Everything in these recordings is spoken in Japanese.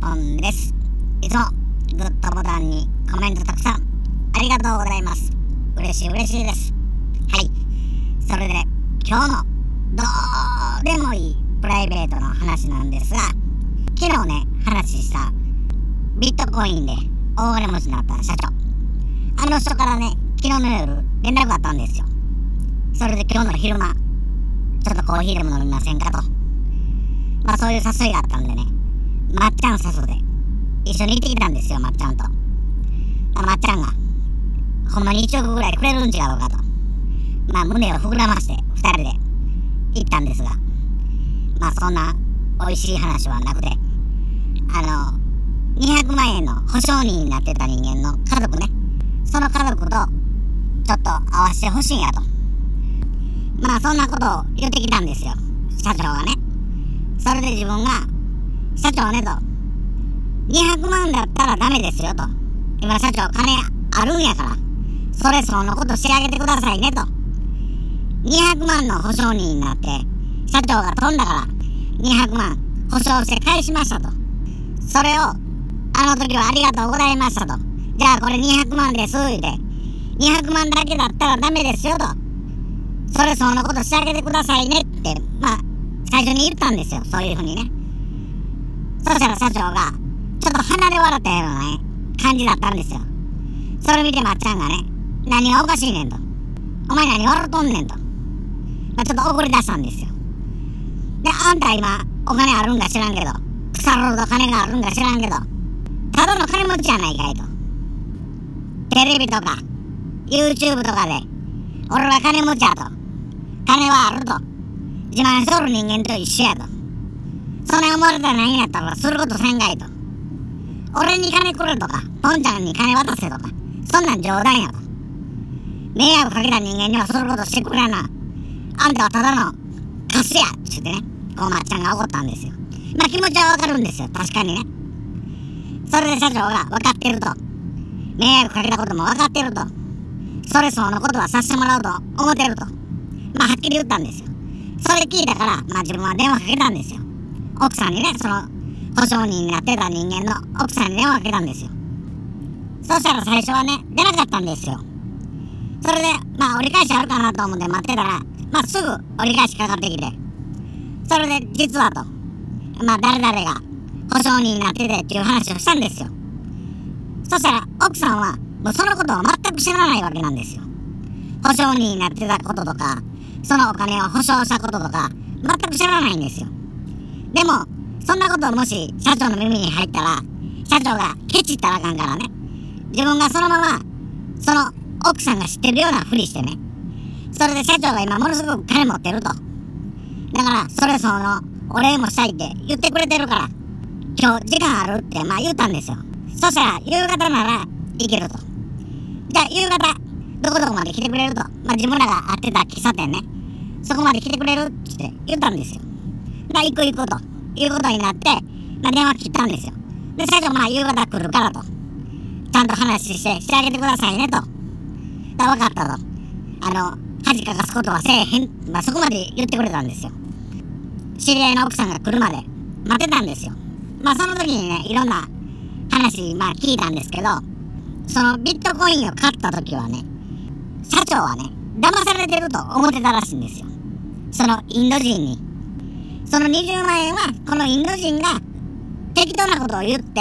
ぽんです。いつもグッドボタンにコメントたくさんありがとうございます。嬉しい嬉しいです。はい。それで今日のどうでもいいプライベートの話なんですが昨日ね話したビットコインで大金持ちになった社長。あの人からね昨日の夜連絡があったんですよ。それで今日の昼間ちょっとコーヒーでも飲みませんかと。まあそういう誘いがあったんでね。まっちゃん誘で。一緒に行ってきたんですよまっちゃんと。まっちゃんがほんまに1億ぐらいくれるん違うかと。まあ胸を膨らまして2人で行ったんですが。まあそんな美味しい話はなくて。あの200万円の保証人になってた人間の家族ね。その家族とちょっと会わせてほしいんやと。まあそんなことを言ってきたんですよ。社長がね。それで自分が社長ねと。200万だったらダメですよと。今社長金あるんやから。それ相応のことしてあげてくださいねと。200万の保証人になって社長が飛んだから。200万保証して返しましたと。それをあの時はありがとうございましたと。じゃあこれ200万です言うて200万だけだったらダメですよと。それ相応のことしてあげてくださいねってまあ最初に言ったんですよ。そういうふうにね。そしたら社長がちょっと鼻で笑ったようなね感じだったんですよそれ見てまっちゃんがね何がおかしいねんとお前何笑っとんねんと、まあ、ちょっと怒り出したんですよであんた今お金あるんか知らんけど腐るほど金があるんか知らんけどただの金持ちやないかいとテレビとか YouTube とかで俺は金持ちやと金はあると自慢しとる人間と一緒やとそれ思われたら何やったらすることせんかいと。俺に金くれとかポンちゃんに金渡せとかそんなん冗談やと迷惑かけた人間にはすることしてくれな。あんたはただのカスやっつってねこうまっちゃんが怒ったんですよ。まあ気持ちはわかるんですよ。確かにね。それで社長が分かってると。迷惑かけたことも分かってると。それ相のことはさせてもらうと。思ってると。まあはっきり言ったんですよ。それ聞いたからまあ自分は電話かけたんですよ。奥さんにねその保証人になってた人間の奥さんに電話かけたんですよ。そしたら最初はね出なかったんですよ。それでまあ折り返しあるかなと思って待ってたらまあすぐ折り返しかかってきて。それで実はとまあ誰々が保証人になっててっていう話をしたんですよ。そしたら奥さんはもうそのことを全く知らないわけなんですよ。保証人になってたこととかそのお金を保証したこととか全く知らないんですよ。でもそんなこともし社長の耳に入ったら社長がケチったらあかんからね。自分がそのままその奥さんが知ってるようなふりしてね。それで社長が今ものすごく金持ってると。だからそれ相応のお礼もしたいって言ってくれてるから今日時間あるってまあ言ったんですよ。そしたら夕方なら行けると。じゃあ夕方どこどこまで来てくれると。まあ自分らが会ってた喫茶店ね。そこまで来てくれるって言ったんですよ。だ行く行くということになって、まあ、電話切ったんですよ。で最初まあ夕方来るからと。ちゃんと話してしてあげてくださいねと。だ分かったと。あの恥かかすことはせえへん、まあ、そこまで言ってくれたんですよ。知り合いの奥さんが来るまで待ってたんですよ。まあその時にねいろんな話まあ聞いたんですけどそのビットコインを買った時はね社長はね騙されてると思ってたらしいんですよ。そのインド人に。その20万円はこのインド人が適当なことを言って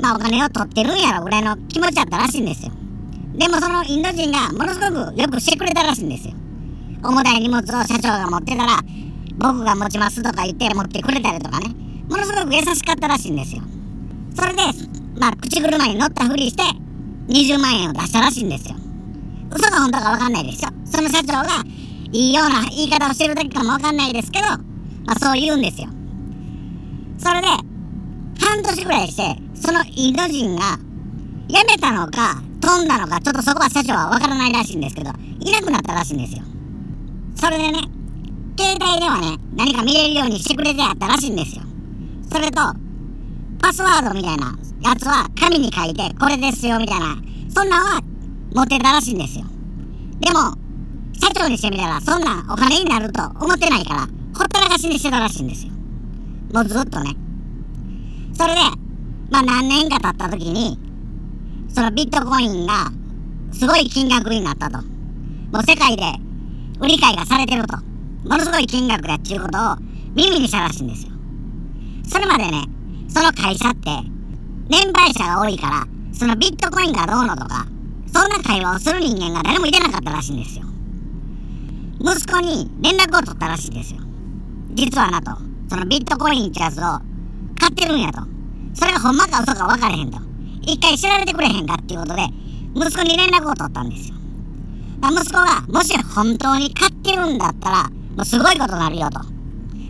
まあお金を取ってるんやろぐらいの気持ちだったらしいんですよ。でもそのインド人がものすごくよくしてくれたらしいんですよ。重たい荷物を社長が持ってたら僕が持ちますとか言って持ってくれたりとかね。ものすごく優しかったらしいんですよ。それでまあ口車に乗ったふりして20万円を出したらしいんですよ。嘘か本当か分かんないですよ。その社長がいいような言い方をしてるだけかも分かんないですけどまあそう言うんですよ。それで半年ぐらいしてそのインド人が辞めたのか飛んだのかちょっとそこは社長は分からないらしいんですけどいなくなったらしいんですよ。それでね携帯ではね何か見れるようにしてくれてあったらしいんですよ。それとパスワードみたいなやつは紙に書いてこれですよみたいなそんなんは持ってたらしいんですよ。でも社長にしてみたらそんなお金になると思ってないからほったらかしにしてたらしいんですよもうずっとねそれで、まあ何年か経った時に、そのビットコインがすごい金額になったと。もう世界で売り買いがされてると。ものすごい金額だっていうことを耳にしたらしいんですよ。それまでね、その会社って、年配者が多いから、そのビットコインがどうのとか、そんな会話をする人間が誰もいてなかったらしいんですよ。息子に連絡を取ったらしいんですよ。実はなと、そのビットコインってやつを買ってるんやと。それがほんまか嘘か分からへんと。一回知られてくれへんかっていうことで、息子に連絡を取ったんですよ。息子が、もし本当に買ってるんだったら、もうすごいことになるよと。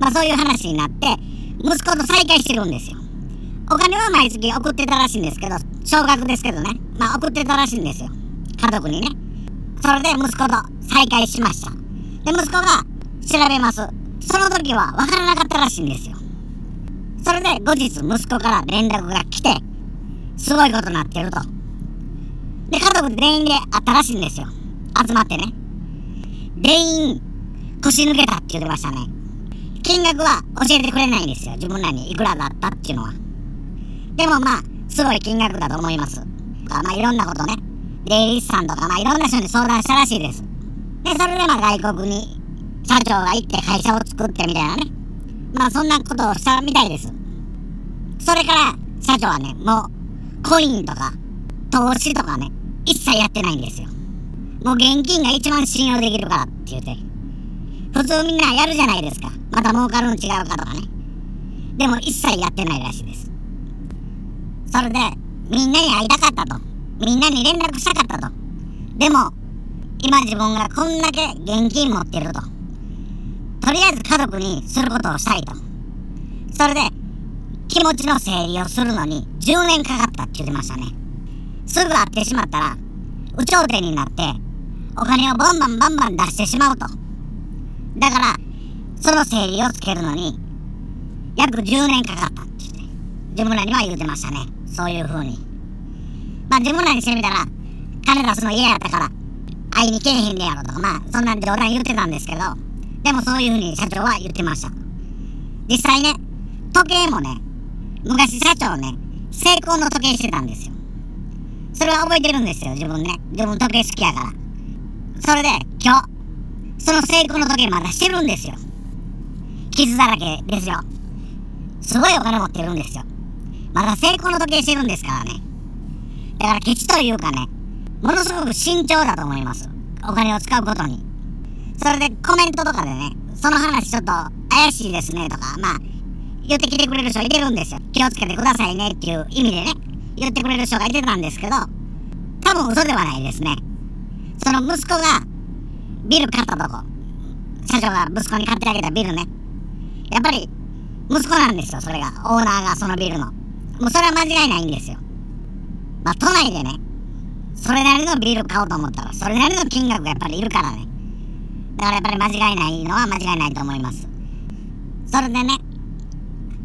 まあそういう話になって、息子と再会してるんですよ。お金は毎月送ってたらしいんですけど、少額ですけどね。まあ送ってたらしいんですよ。家族にね。それで息子と再会しました。で、息子が調べます。その時は分からなかったらしいんですよ。それで後日息子から連絡が来て、すごいことになってると。で、家族全員で会ったらしいんですよ。集まってね。全員腰抜けたって言ってましたね。金額は教えてくれないんですよ。自分らにいくらだったっていうのは。でもまあ、すごい金額だと思います。まあいろんなことね。税理士さんとかまあいろんな人に相談したらしいです。で、それでまあ外国に社長が行って会社を作ってみたいなね。まあそんなことをしたみたいです。それから社長はね、もうコインとか、投資とかね、一切やってないんですよ。もう現金が一番信用できるからって言って。普通みんなやるじゃないですか。また儲かるの違うかとかね。でも一切やってないらしいです。それで、みんなに会いたかったと。みんなに連絡したかったと。でも、今自分がこんだけ現金持ってると。とりあえず家族にすることをしたいと。それで、気持ちの整理をするのに10年かかったって言ってましたね。すぐ会ってしまったら、有頂天になって、お金をバンバンバンバン出してしまうと。だから、その整理をつけるのに、約10年かかったってって、自分らには言うてましたね。そういう風に。まあ自分らにしてみたら、金出すの嫌やったから、会いに来えへんねやろとか、まあそんなん冗談言ってたんですけど、でもそういう風に社長は言ってました。実際ね、時計もね、昔社長ね、成功の時計してたんですよ。それは覚えてるんですよ、自分ね。自分時計好きやから。それで、今日、その成功の時計まだしてるんですよ。傷だらけですよ。すごいお金持ってるんですよ。まだ成功の時計してるんですからね。だからケチというかね、ものすごく慎重だと思います。お金を使うことに。それでコメントとかでね、その話ちょっと怪しいですねとか、まあ、言ってきてくれる人いてるんですよ。気をつけてくださいねっていう意味でね、言ってくれる人がいてたんですけど、多分嘘ではないですね。その息子がビル買ったとこ、社長が息子に買ってあげたビルね。やっぱり息子なんですよ、それが。オーナーがそのビルの。もうそれは間違いないんですよ。まあ都内でね、それなりのビル買おうと思ったら、それなりの金額がやっぱりいるからね。だからやっぱり間違いないのは間違いないと思います。それでね、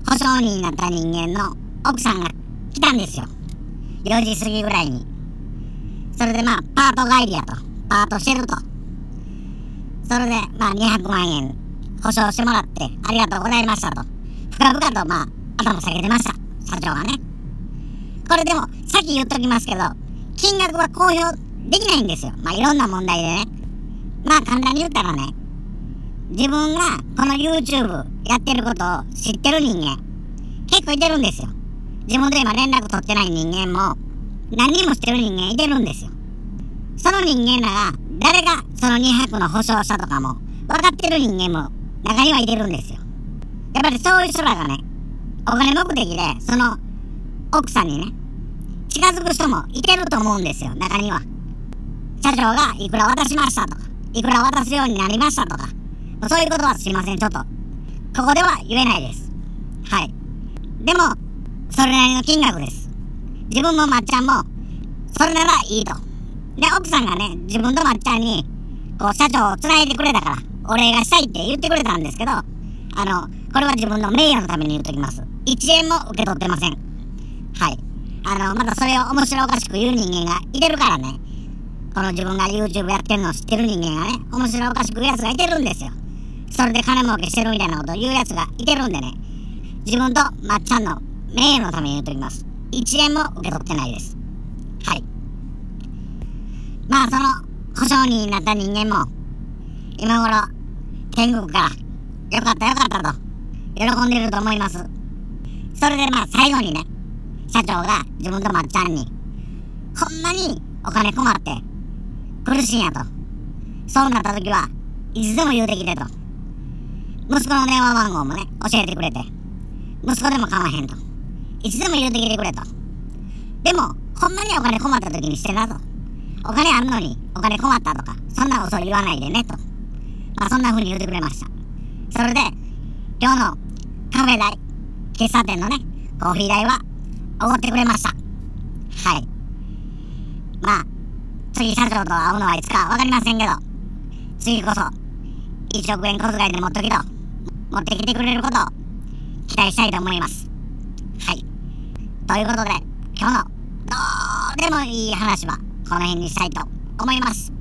保証人になった人間の奥さんが来たんですよ。4時過ぎぐらいに。それでまあ、パート帰りやと。パートしてると。それでまあ、200万円保証してもらって、ありがとうございましたと。深々とまあ、頭下げてました。社長はね。これでも、さっき言っときますけど、金額は公表できないんですよ。まあ、いろんな問題でね。まあ、簡単に言ったらね、自分がこの YouTube やってることを知ってる人間、結構いてるんですよ。自分と今連絡取ってない人間も、何人も知ってる人間いてるんですよ。その人間らが、誰がその200の保証したとかも、分かってる人間も中にはいてるんですよ。やっぱりそういう人らがね、お金目的で、その奥さんにね、近づく人もいてると思うんですよ、中には。社長がいくら渡しましたと、いくら渡すようになりましたとか、そういうことはすいません、ちょっと。ここでは言えないです。はい。でも、それなりの金額です。自分もまっちゃんも、それならいいと。で、奥さんがね、自分とまっちゃんに、こう、社長を繋いでくれたから、お礼がしたいって言ってくれたんですけど、あの、これは自分の名誉のために言っときます。1円も受け取ってません。はい。あの、またそれを面白おかしく言う人間がいてるからね、この自分が YouTube やってるのを知ってる人間がね、面白おかしく言うやつがいてるんですよ。それで金儲けしてるみたいなことを言うやつがいてるんでね、自分とまっちゃんの名誉のために言うときます。1円も受け取ってないです。はい。まあ、その、保証人になった人間も、今頃、天国から、よかったよかったと、喜んでると思います。それでまあ、最後にね、社長が自分とまっちゃんに、ほんまにお金困って、苦しいんやと。そうなった時は、いつでも言うてきてと。息子の電話番号もね、教えてくれて。息子でも構わへんと。いつでも言うてきてくれと。でも、ほんまにお金困った時にしてなと。お金あるのにお金困ったとか、そんな嘘言わないでねと。まあそんな風に言うてくれました。それで、今日のカフェ代、喫茶店のね、コーヒー代はおごってくれました。はい。まあ、次社長と会うのはいつか分かりませんけど、次こそ、1億円小遣いで持っときと、持ってきてくれることを期待したいと思います。はい。ということで、今日のどうでもいい話はこの辺にしたいと思います。